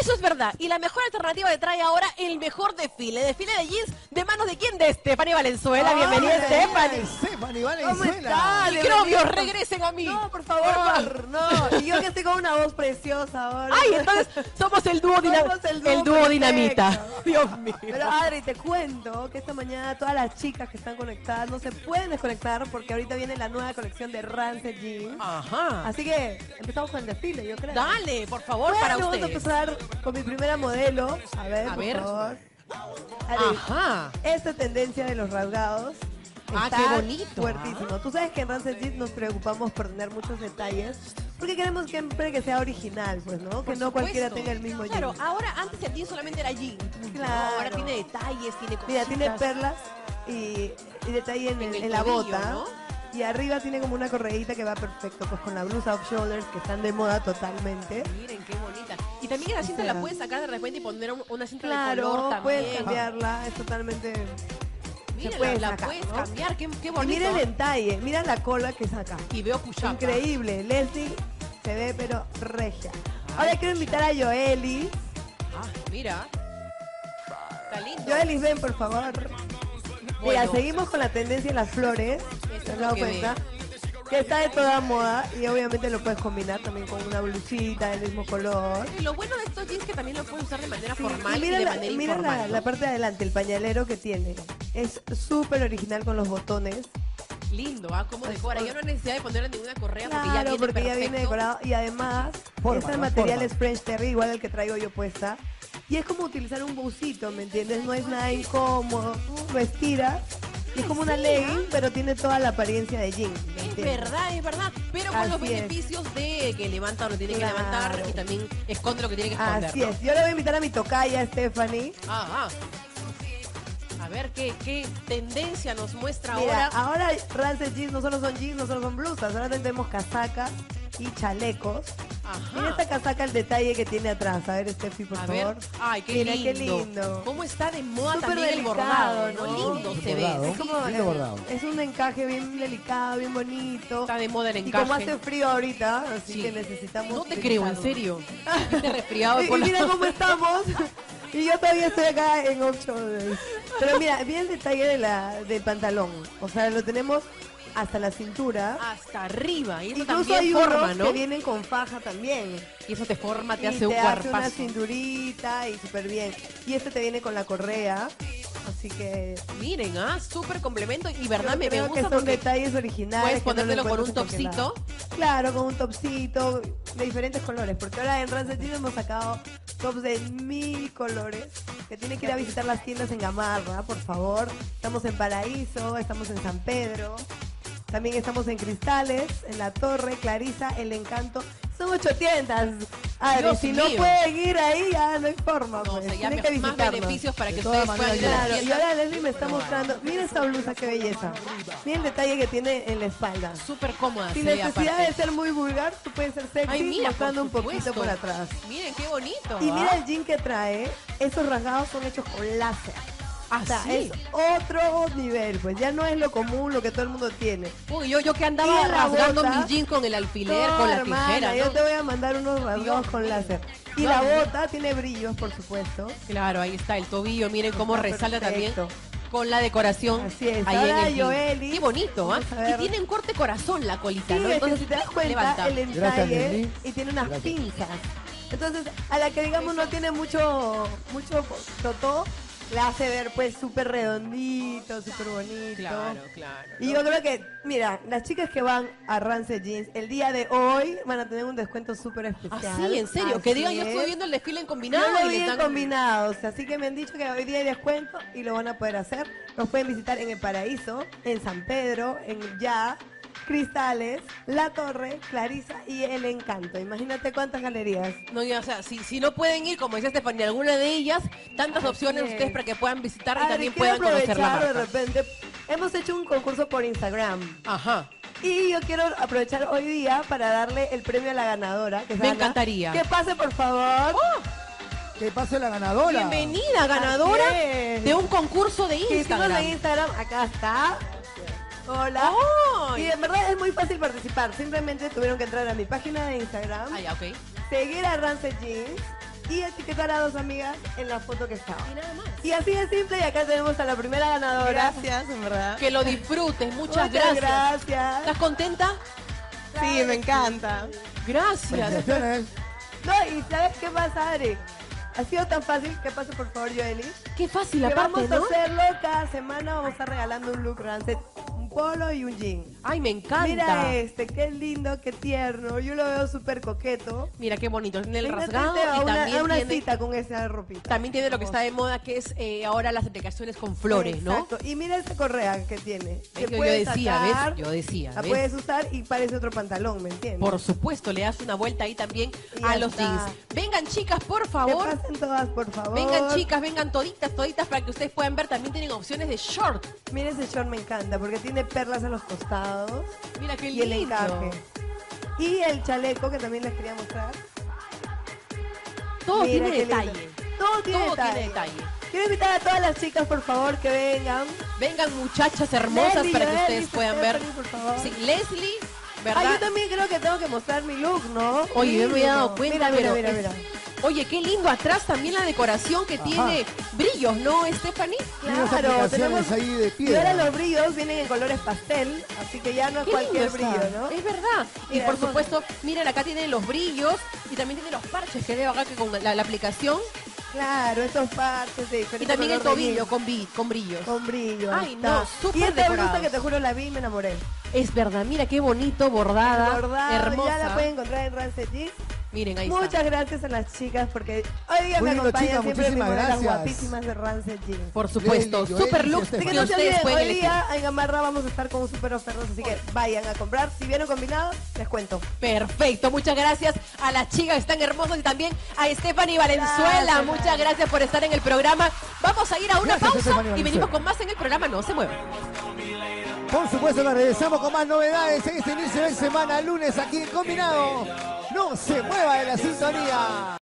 Eso es verdad. Y la mejor alternativa le trae ahora el mejor desfile. Desfile de jeans de manos de quién? De Stephanie Valenzuela. Bienvenida, Hola, Stephanie. Stephanie ¿Cómo Valenzuela. Microbios, regresen a mí. No, por favor. Mar, no. Y yo que estoy con una voz preciosa ahora. Ay, entonces somos el dúo, dina- Somos el el dúo dúo, perfecto. dinamita. Dios mío. Pero Adri, te cuento que esta mañana todas las chicas que están conectadas no se pueden desconectar porque ahorita viene la nueva colección de Rancid Jeans. Ajá. Así que empezamos con el desfile, yo creo. Dale, por favor, Bueno, para vamos a empezar con mi primera modelo. A ver, A por ver. favor. Ajá. esta tendencia de los rasgados Ah, está qué bonito, fuertísimo. Tú sabes que en Rancid nos preocupamos por tener muchos detalles porque queremos siempre que sea original, pues, ¿no? que no cualquiera tenga el mismo Claro, jean. ahora antes el jean solamente era jean. Claro. Ahora tiene detalles, tiene cositas. Mira, tiene perlas y, y detalle en, En el- el en la tobillo, bota. ¿no? Y arriba tiene como una correíta que va perfecto, pues con la blusa off shoulders que están de moda totalmente. Miren qué bonita. Y también la cinta sea, la puedes sacar de repente y poner un- una cinta de color Claro, también. puedes cambiarla, es totalmente... Mira, se puede la, puedes ¿no? cambiar, qué, qué Y bonito. mira el detalle, mira la cola que saca. Y veo. Increíble, Leslie se ve pero regia. Ahora quiero invitar a Joelis. Ah, mira. Está lindo. Joelis, ven por favor. Mira, Bueno. seguimos con la tendencia en las flores. Que está de toda moda y obviamente lo puedes combinar también con una blusita del mismo color. Y lo bueno de estos jeans es que también lo puedes usar de manera Sí, formal y, y mira, de la, manera mira la- informal. la ¿no? parte de adelante, el pañalero que tiene. Es súper original con los botones. Lindo, ¿ah? Cómo decora. Ya no hay necesidad de ponerle ninguna correa porque ya Claro, viene porque ya viene decorado. Y además, Forma, este ¿no? material Forma. es French Terry, igual el que traigo yo puesta. Y es como utilizar un busito, ¿me entiendes? No es nada incómodo. Tú lo estiras. Y es como una Sí, legging, pero tiene toda la apariencia de jean. ¿Me Es verdad, es verdad. Pero con los es. beneficios de que levanta lo que tiene Claro. que levantar y también esconde lo que tiene que esconder. Así ¿no? es. Yo le voy a invitar a mi tocaya, Stephanie. Ah, ah. A ver qué, qué tendencia nos muestra Mira, ahora. ahora Rancid jeans no solo son jeans, no solo son blusas, ahora tenemos casacas y chalecos. Mira esta casaca, el detalle que tiene atrás. A ver, Steffi, por A favor. ver. Ay, qué Mira, lindo. qué lindo. ¿Cómo está de moda Súper también el delicado, bordado? ¿no? ¿no? Lindo El se bordado. ve. Es como, Lindo eh, bordado. es un encaje bien delicado, bien bonito. Está de moda el Y encaje. como hace frío ahorita, así Sí. que necesitamos. No te creo, en serio. Este resfriado Y, y mira cómo estamos. Y yo todavía estoy acá en off shoulders. Pero mira, mira el detalle de la, del pantalón. O sea, lo tenemos hasta la cintura. hasta arriba. Y eso Incluso también hay forma, unos ¿no? que vienen con faja también. Y eso te forma, te y hace te un hace una cuerpazo. cinturita y súper bien. Y este te viene con la correa. Así que. Miren, ah, súper complemento. Y verdad, yo me, me creo que son porque detalles originales. puedes no ponértelo con un topsito. Claro, con un topsito de diferentes colores. Porque ahora en Rancid hemos sacado tops de mil colores. Que tienen que ir a visitar las tiendas en Gamarra, por favor. Estamos en Paraíso, estamos en San Pedro. También estamos en Cristales, en La Torre, Clarisa, El Encanto. Son ocho tiendas. Adri, Dios si no pueden ir ahí, ya no hay forma. No, o pues. sea, ya Tienen que más visitarnos. beneficios para que ustedes puedan ir a maneras, la Claro, y tienda. ahora Leslie me está mostrando, mira esta blusa, qué belleza. Mira el detalle que tiene en la espalda. Súper cómoda. Sin se ve necesidad aparte. de ser muy vulgar, tú puedes ser sexy Ay, mira, mostrando un poquito supuesto. por atrás. Miren, qué bonito. Y ¿ah? mira el jean que trae, esos rasgados son hechos con láser. Ah, O sea, sí. es otro nivel, pues ya no es lo común, lo que todo el mundo tiene. Uy, yo, yo que andaba rasgando bota- mi jean con el alfiler, No, con la hermana, tijera, yo te voy a mandar unos rasgados Dios con láser. Y No, la no. bota tiene brillos, por supuesto. Claro, ahí está el tobillo, miren cómo Está resalta también con la decoración. Así es. ahí Ahora en el jean. Joeli, Qué bonito, ¿ah? Y tiene un corte corazón la colita, Sí, ¿no? Entonces, si te das cuenta, levanta. el Leslie. y tiene unas Gracias. pinzas. Entonces, a la que digamos no tiene mucho, mucho totó, la hace ver pues súper redondito, súper bonito. Claro, claro. Y yo creo que, mira, las chicas que van a Rancid Jeans el día de hoy van a tener un descuento súper especial. Ah, sí, en serio, que digan, yo es. estuve viendo el desfile en Yo combinado lo y vi les en dan... combinados, así que me han dicho que hoy día hay descuento y lo van a poder hacer. Nos pueden visitar en el Paraíso, en San Pedro, en Ya, Cristales, La Torre, Clarisa y El Encanto. Imagínate cuántas galerías. No, ya, o sea, si, si no pueden ir, como dice Stephanie, alguna de ellas, tantas Así opciones es. ustedes para que puedan visitar y Adri, también puedan conocer la aprovechar de marca. repente. Hemos hecho un concurso por Instagram. Ajá. Y yo quiero aprovechar hoy día para darle el premio a la ganadora. Que es Me Ana. encantaría. Que pase, por favor. Que pase la ganadora. Bienvenida, ganadora de un concurso de Y Instagram. en Instagram, acá está. Hola. Y en verdad es muy fácil participar. Simplemente tuvieron que entrar a mi página de Instagram, Ah, ya, ok. seguir a Rancid Jeans y etiquetar a dos amigas en la foto que estaba. Y nada más. Y así de simple, y acá tenemos a la primera ganadora. Gracias, en verdad. Que lo disfrutes, muchas, Muchas gracias. gracias. ¿Estás contenta? Sí, me encanta. Gracias. No, y ¿sabes qué pasa, Adri? Ha sido tan fácil, que pase por favor, Joeli. Qué fácil Que aparte, vamos ¿no? a hacerlo cada semana, vamos a estar regalando un look rancet, polo y un jean. Ay, me encanta. Mira este, qué lindo, qué tierno. Yo lo veo súper coqueto. Mira qué bonito. Tiene el Imagínate rasgado a y una, también a una tiene, cita con esa ropita. también tiene lo que está de moda, que es eh, ahora las aplicaciones con flores, ¿no? Exacto. Y mira esta correa que tiene. Que yo- yo decía, ¿ves? Yo decía, La ¿ves? puedes usar y parece otro pantalón, ¿me entiendes? Por supuesto, le das una vuelta ahí también Y a los está. jeans. Vengan, chicas, por Que favor. pasen todas, por favor. Vengan, chicas, vengan toditas, toditas para que ustedes puedan ver. También tienen opciones de short. Mira ese short, me encanta, porque tiene perlas a los costados Mira qué y el lindo. encaje. Y el chaleco, que también les quería mostrar. Todo Mira tiene lindo. detalle. Todo tiene Todo detalle. tiene detalle. Quiero invitar a todas las chicas, por favor, que vengan. Vengan, muchachas hermosas, Leslie, para que Joel, ustedes puedan ver. Por favor. Sí, Leslie, Ah, ¿verdad? yo también creo que tengo que mostrar mi look, ¿no? Oye, yo me había dado Lindo. cuenta, Mira, mira, pero mira, mira. Oye, qué lindo atrás también la decoración que tiene brillos, ¿no, Stephanie? Claro, tenemos... ahí de Y ahora piedra. los brillos vienen en colores pastel, así que ya no es Qué cualquier está. brillo, ¿no? Es verdad. y por hermoso. supuesto, miren, acá tienen los brillos y también tiene los parches que veo acá que con la, la aplicación. Claro, estos parches de Y diferente también el tobillo con, bi- con brillos. Con brillo. Ay, no, súper Y esta blusa que te juro la vi y me enamoré. Es verdad, mira qué bonito, bordada, Bordado, hermosa. Ya la pueden encontrar en Rancet. Miren, ahí Muchas está. gracias a las chicas porque hoy día Muy me lindo, acompañan chicas, siempre muchísimas modelos gracias. guapísimas de Rancet Jeans. Por supuesto, super looks Así que no se ustedes olviden, pueden hoy elegir. día en Gamarra vamos a estar con super ofertas, así que vayan a comprar. Si vieron combinado, les cuento. Perfecto, muchas gracias a las chicas que están hermosas y también a Stephanie Valenzuela. Gracias, muchas gracias por estar en el programa. Vamos a ir a una Gracias, pausa Stephanie y venimos Valenzuela. con más en el programa. No se muevan. Por supuesto que regresamos con más novedades en este inicio de semana, lunes aquí en Combinado. No se mueva de la sintonía.